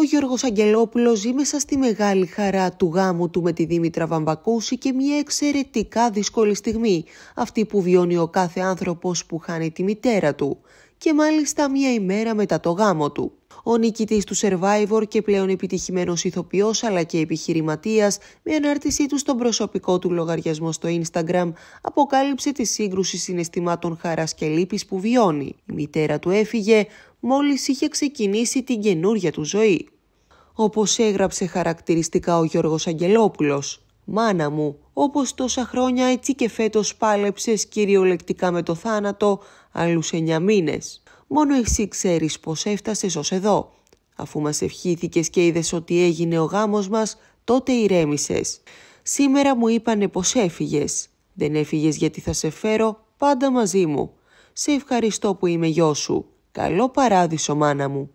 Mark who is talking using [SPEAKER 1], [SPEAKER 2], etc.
[SPEAKER 1] Ο Γιώργος Αγγελόπουλος ζει μέσα στη μεγάλη χαρά του γάμου του με τη Δήμητρα Βαμβακούση και μια εξαιρετικά δύσκολη στιγμή, αυτή που βιώνει ο κάθε άνθρωπος που χάνει τη μητέρα του και μάλιστα μια ημέρα μετά το γάμο του. Ο νικητής του Survivor και πλέον επιτυχημένος ηθοποιός αλλά και επιχειρηματίας με ανάρτησή του στον προσωπικό του λογαριασμό στο Instagram αποκάλυψε τη σύγκρουση συναισθημάτων χαράς και λύπης που βιώνει. Η μητέρα του έφυγε μόλις είχε ξεκινήσει την καινούρια του ζωή. Όπως έγραψε χαρακτηριστικά ο Γιώργος Αγγελόπουλος. «Μάνα μου, όπως τόσα χρόνια έτσι και φέτος πάλεψες κυριολεκτικά με το θάνατο άλλους εννιά μήνες. Μόνο εσύ ξέρεις πως έφτασες ως εδώ. Αφού μας ευχήθηκες και είδες ότι έγινε ο γάμος μας, τότε ηρέμησες. Σήμερα μου είπανε πως έφυγες. Δεν έφυγες γιατί θα σε φέρω πάντα μαζί μου. Σε ευχαριστώ που είμαι γιος σου. Καλό παράδεισο μάνα μου.